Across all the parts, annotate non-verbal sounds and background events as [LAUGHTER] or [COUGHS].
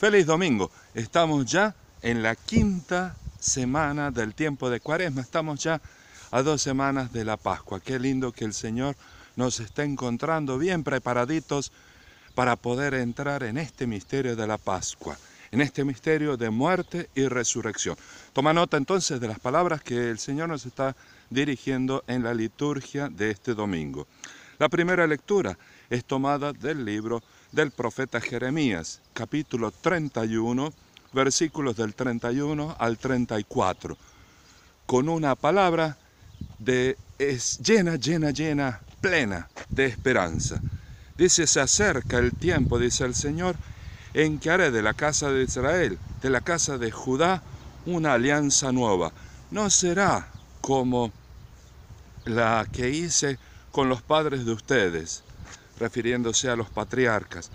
Feliz domingo. Estamos ya en la quinta semana del tiempo de Cuaresma. Estamos ya a dos semanas de la Pascua. Qué lindo que el Señor nos esté encontrando bien preparaditos para poder entrar en este misterio de la Pascua, en este misterio de muerte y resurrección. Toma nota entonces de las palabras que el Señor nos está dirigiendo en la liturgia de este domingo. La primera lectura es tomada del libro del profeta Jeremías, capítulo 31, versículos del 31 al 34, con una palabra de es llena, llena, llena, plena de esperanza. Dice, se acerca el tiempo, dice el Señor, en que haré de la casa de Israel, de la casa de Judá, una alianza nueva. No será como la que hice con los padres de ustedes, refiriéndose a los patriarcas,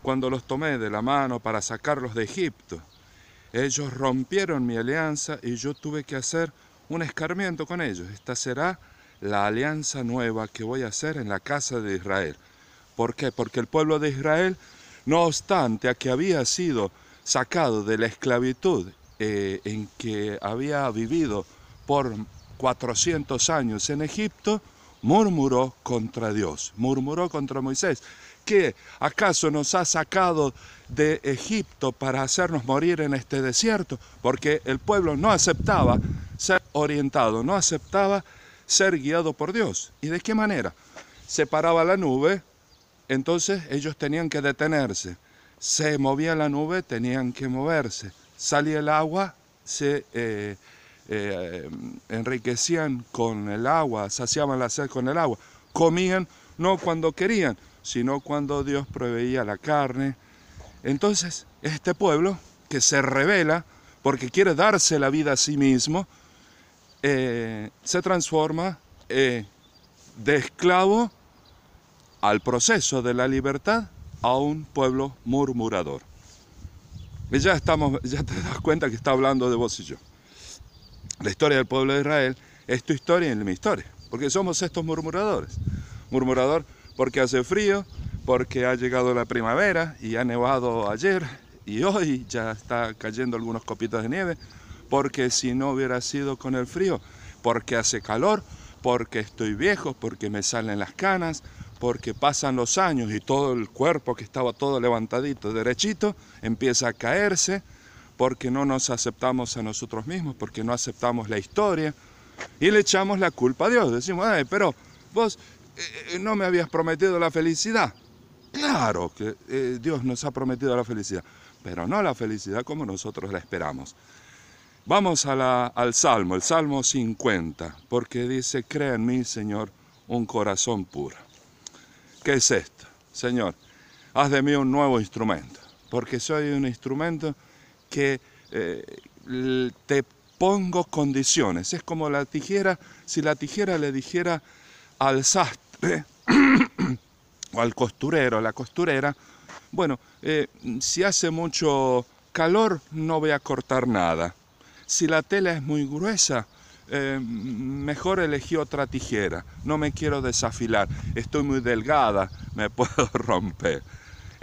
cuando los tomé de la mano para sacarlos de Egipto. Ellos rompieron mi alianza y yo tuve que hacer un escarmiento con ellos. Esta será la alianza nueva que voy a hacer en la casa de Israel. ¿Por qué? Porque el pueblo de Israel, no obstante a que había sido sacado de la esclavitud eh, en que había vivido por 400 años en Egipto, murmuró contra Dios, murmuró contra Moisés. ¿Qué? ¿Acaso nos ha sacado de Egipto para hacernos morir en este desierto? Porque el pueblo no aceptaba ser orientado, no aceptaba ser guiado por Dios. ¿Y de qué manera? Se paraba la nube, entonces ellos tenían que detenerse. Se movía la nube, tenían que moverse. Salía el agua, se eh, eh, enriquecían con el agua, saciaban la sed con el agua, comían no cuando querían, sino cuando Dios proveía la carne. Entonces, este pueblo que se revela porque quiere darse la vida a sí mismo, eh, se transforma eh, de esclavo al proceso de la libertad a un pueblo murmurador. Ya, estamos, ya te das cuenta que está hablando de vos y yo. La historia del pueblo de Israel es tu historia y mi historia, porque somos estos murmuradores. Murmurador porque hace frío, porque ha llegado la primavera y ha nevado ayer y hoy ya está cayendo algunos copitos de nieve, porque si no hubiera sido con el frío, porque hace calor, porque estoy viejo, porque me salen las canas, porque pasan los años y todo el cuerpo que estaba todo levantadito, derechito, empieza a caerse, porque no nos aceptamos a nosotros mismos, porque no aceptamos la historia y le echamos la culpa a Dios. Decimos, pero vos eh, eh, no me habías prometido la felicidad. Claro que eh, Dios nos ha prometido la felicidad, pero no la felicidad como nosotros la esperamos. Vamos al Salmo, el Salmo 50, porque dice, crea en mí, Señor, un corazón puro. ¿Qué es esto? Señor, haz de mí un nuevo instrumento, porque soy un instrumento que eh, te pongo condiciones. Es como la tijera, si la tijera le dijera al sastre [COUGHS] o al costurero, la costurera, bueno, eh, si hace mucho calor no voy a cortar nada. Si la tela es muy gruesa, eh, mejor elegí otra tijera. No me quiero desafilar. Estoy muy delgada, me [LAUGHS] puedo romper.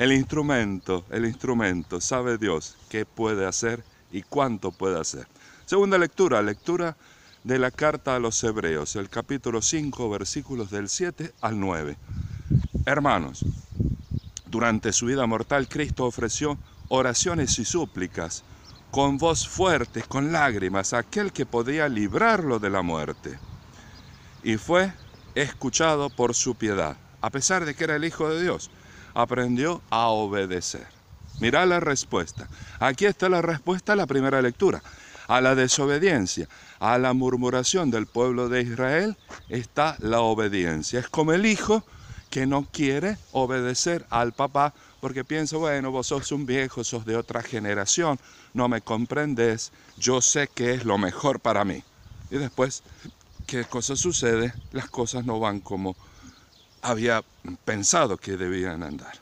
El instrumento, el instrumento, sabe Dios qué puede hacer y cuánto puede hacer. Segunda lectura, lectura de la carta a los Hebreos, el capítulo 5, versículos del 7 al 9. Hermanos, durante su vida mortal Cristo ofreció oraciones y súplicas con voz fuerte, con lágrimas, a aquel que podía librarlo de la muerte. Y fue escuchado por su piedad, a pesar de que era el Hijo de Dios, aprendió a obedecer. Mirá la respuesta. Aquí está la respuesta a la primera lectura. A la desobediencia, a la murmuración del pueblo de Israel está la obediencia. Es como el hijo que no quiere obedecer al papá porque piensa, bueno, vos sos un viejo, sos de otra generación, no me comprendes, yo sé que es lo mejor para mí. Y después, ¿qué cosa sucede? Las cosas no van como había pensado que debían andar.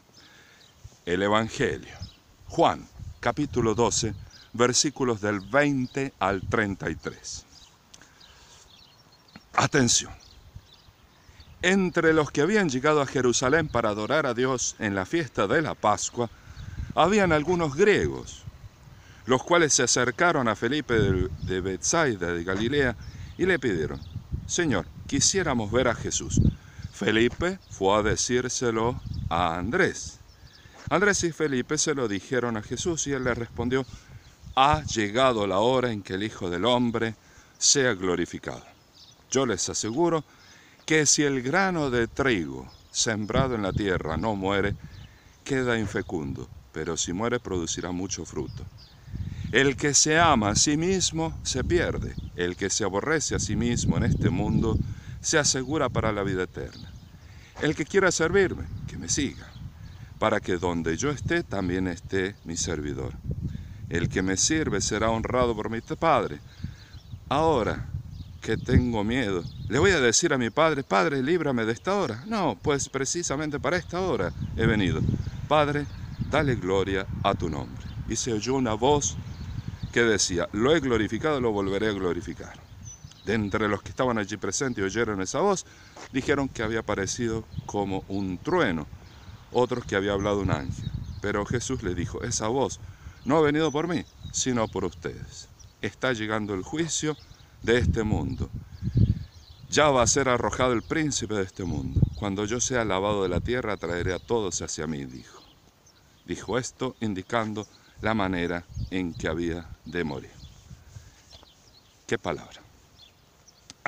El Evangelio. Juan, capítulo 12, versículos del 20 al 33. Atención. Entre los que habían llegado a Jerusalén para adorar a Dios en la fiesta de la Pascua, habían algunos griegos, los cuales se acercaron a Felipe de Bethsaida de Galilea y le pidieron, Señor, quisiéramos ver a Jesús. Felipe fue a decírselo a Andrés. Andrés y Felipe se lo dijeron a Jesús y él le respondió, ha llegado la hora en que el Hijo del Hombre sea glorificado. Yo les aseguro que si el grano de trigo sembrado en la tierra no muere, queda infecundo, pero si muere producirá mucho fruto. El que se ama a sí mismo se pierde, el que se aborrece a sí mismo en este mundo se asegura para la vida eterna. El que quiera servirme, que me siga, para que donde yo esté también esté mi servidor. El que me sirve será honrado por mi Padre. Ahora, que tengo miedo. ¿Le voy a decir a mi padre, Padre, líbrame de esta hora? No, pues precisamente para esta hora he venido. Padre, dale gloria a tu nombre. Y se oyó una voz que decía, lo he glorificado, lo volveré a glorificar. De entre los que estaban allí presentes y oyeron esa voz, dijeron que había parecido como un trueno, otros que había hablado un ángel. Pero Jesús le dijo, esa voz no ha venido por mí, sino por ustedes. Está llegando el juicio de este mundo. Ya va a ser arrojado el príncipe de este mundo. Cuando yo sea lavado de la tierra, traeré a todos hacia mí, dijo. Dijo esto indicando la manera en que había de morir. ¿Qué palabra?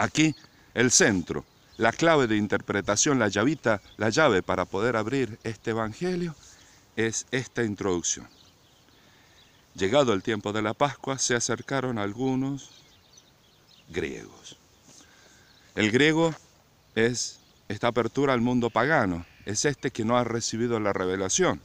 Aquí el centro, la clave de interpretación, la llavita, la llave para poder abrir este evangelio es esta introducción. Llegado el tiempo de la Pascua, se acercaron algunos griegos. El griego es esta apertura al mundo pagano, es este que no ha recibido la revelación.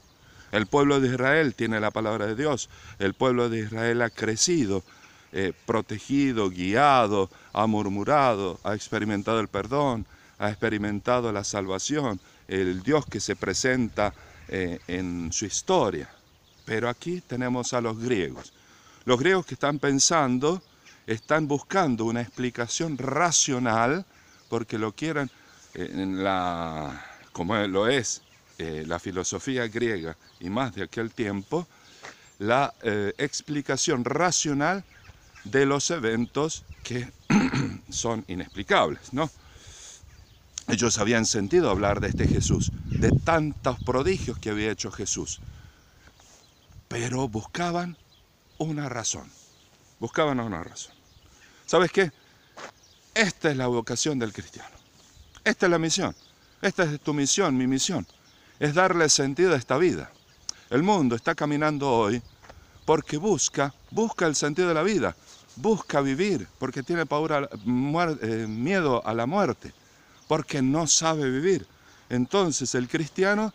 El pueblo de Israel tiene la palabra de Dios, el pueblo de Israel ha crecido, eh, protegido, guiado, ha murmurado, ha experimentado el perdón, ha experimentado la salvación, el Dios que se presenta eh, en su historia. Pero aquí tenemos a los griegos. Los griegos que están pensando están buscando una explicación racional, porque lo quieren, eh, en la, como lo es la filosofía griega y más de aquel tiempo, la explicación racional de los eventos que [CLEARS THROAT] son inexplicables, ¿no? Ellos habían sentido hablar de este Jesús, de tantos prodigios que había hecho Jesús, pero buscaban una razón, buscaban una razón. ¿Sabes qué? Esta es la vocación del cristiano. Esta es la misión. Esta es tu misión, mi misión. Es darle sentido a esta vida. El mundo está caminando hoy porque busca, busca el sentido de la vida. Busca vivir porque tiene eh, miedo a la muerte. Porque no sabe vivir. Entonces el cristiano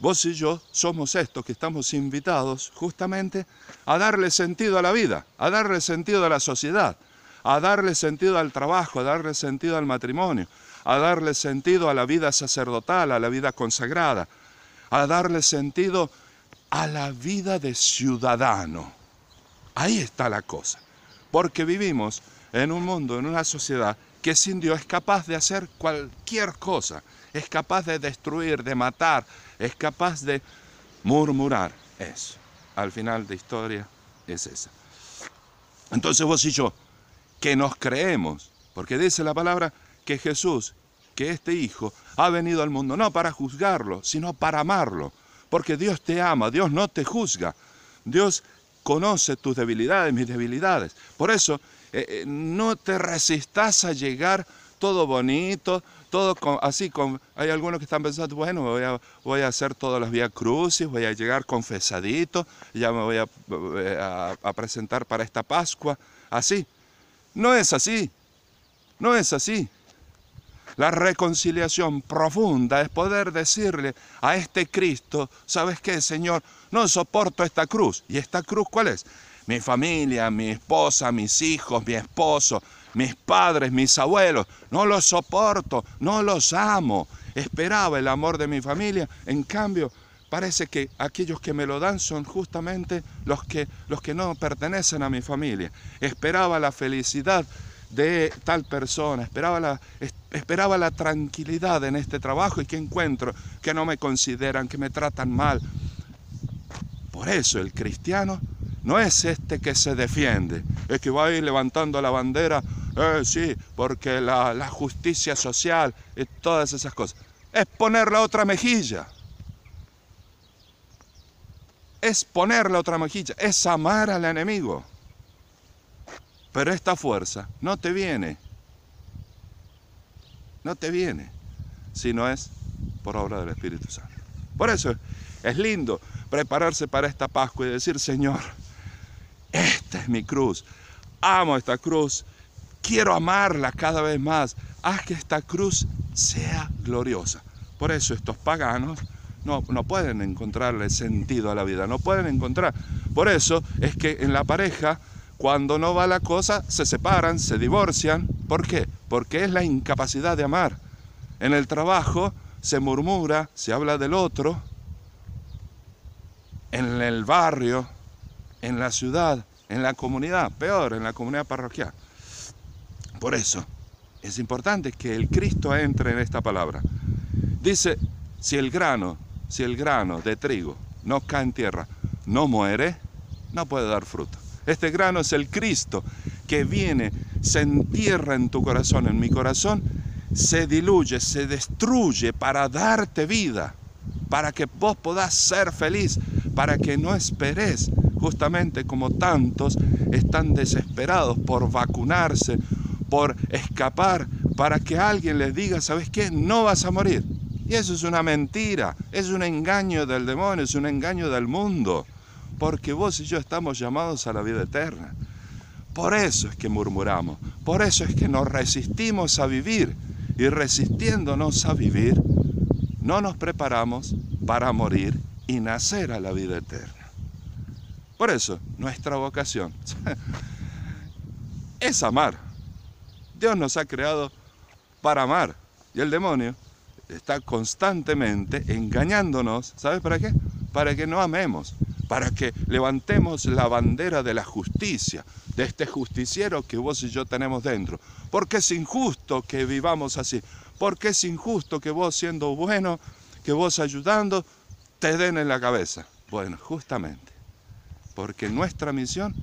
Vos y yo somos estos que estamos invitados justamente a darle sentido a la vida, a darle sentido a la sociedad, a darle sentido al trabajo, a darle sentido al matrimonio, a darle sentido a la vida sacerdotal, a la vida consagrada, a darle sentido a la vida de ciudadano. Ahí está la cosa. Porque vivimos en un mundo, en una sociedad que sin Dios es capaz de hacer cualquier cosa, es capaz de destruir, de matar, es capaz de murmurar. Eso, al final de historia, es esa. Entonces vos y yo, que nos creemos, porque dice la palabra que Jesús, que este Hijo, ha venido al mundo no para juzgarlo, sino para amarlo, porque Dios te ama, Dios no te juzga, Dios conoce tus debilidades, mis debilidades. Por eso, eh, eh, no te resistas a llegar todo bonito, todo así. Con, hay algunos que están pensando, bueno, voy a, voy a hacer todas las vías crucis, voy a llegar confesadito, ya me voy a, a presentar para esta Pascua, así. No es así, no es así. La reconciliación profunda es poder decirle a este Cristo, ¿sabes qué, Señor? No soporto esta cruz. ¿Y esta cruz cuál es? Mi familia, mi esposa, mis hijos, mi esposo, mis padres, mis abuelos. No los soporto, no los amo. Esperaba el amor de mi familia. En cambio, parece que aquellos que me lo dan son justamente los que, los que no pertenecen a mi familia. Esperaba la felicidad de tal persona, esperaba la, esperaba la tranquilidad en este trabajo y que encuentro que no me consideran, que me tratan mal. Por eso el cristiano no es este que se defiende, es que va a ir levantando la bandera, eh, sí, porque la, la justicia social y todas esas cosas. Es poner la otra mejilla. Es poner la otra mejilla, es amar al enemigo. Pero esta fuerza no te viene, no te viene, si no es por obra del Espíritu Santo. Por eso es lindo prepararse para esta Pascua y decir, Señor, esta es mi cruz, amo esta cruz, quiero amarla cada vez más, haz que esta cruz sea gloriosa. Por eso estos paganos no, no pueden encontrarle sentido a la vida, no pueden encontrar. Por eso es que en la pareja, cuando no va la cosa, se separan, se divorcian. ¿Por qué? Porque es la incapacidad de amar. En el trabajo se murmura, se habla del otro, en el barrio, en la ciudad, en la comunidad, peor, en la comunidad parroquial. Por eso es importante que el Cristo entre en esta palabra. Dice, si el grano, si el grano de trigo no cae en tierra, no muere, no puede dar fruto. Este grano es el Cristo que viene, se entierra en tu corazón, en mi corazón, se diluye, se destruye para darte vida, para que vos podás ser feliz, para que no esperes, justamente como tantos están desesperados por vacunarse, por escapar, para que alguien les diga, ¿sabes qué? No vas a morir. Y eso es una mentira, es un engaño del demonio, es un engaño del mundo, porque vos y yo estamos llamados a la vida eterna. Por eso es que murmuramos, por eso es que nos resistimos a vivir y resistiéndonos a vivir, no nos preparamos para morir y nacer a la vida eterna. Por eso, nuestra vocación [LAUGHS] es amar. Dios nos ha creado para amar. Y el demonio está constantemente engañándonos. ¿Sabes para qué? Para que no amemos. Para que levantemos la bandera de la justicia, de este justiciero que vos y yo tenemos dentro. Porque es injusto que vivamos así. Porque es injusto que vos siendo bueno, que vos ayudando, te den en la cabeza. Bueno, justamente, porque nuestra misión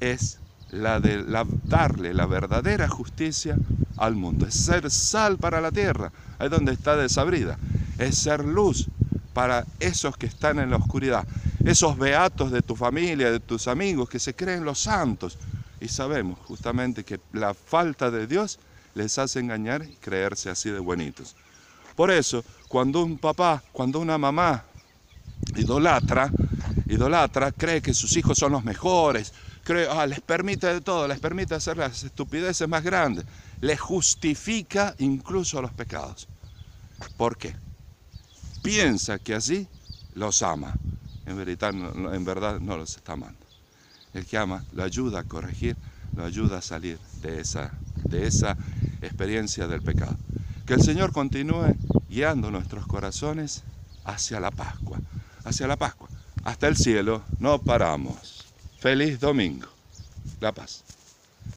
es la de darle la verdadera justicia al mundo, es ser sal para la tierra, ahí donde está desabrida, es ser luz para esos que están en la oscuridad, esos beatos de tu familia, de tus amigos que se creen los santos. Y sabemos justamente que la falta de Dios les hace engañar y creerse así de buenitos. Por eso, cuando un papá, cuando una mamá idolatra, idolatra, cree que sus hijos son los mejores, cree, ah, les permite de todo, les permite hacer las estupideces más grandes, les justifica incluso los pecados. ¿Por qué? Piensa que así los ama. En verdad, no, en verdad no los está amando. El que ama lo ayuda a corregir, lo ayuda a salir de esa, de esa experiencia del pecado. Que el Señor continúe guiando nuestros corazones hacia la Pascua hacia la Pascua. Hasta el cielo no paramos. Feliz domingo. La paz.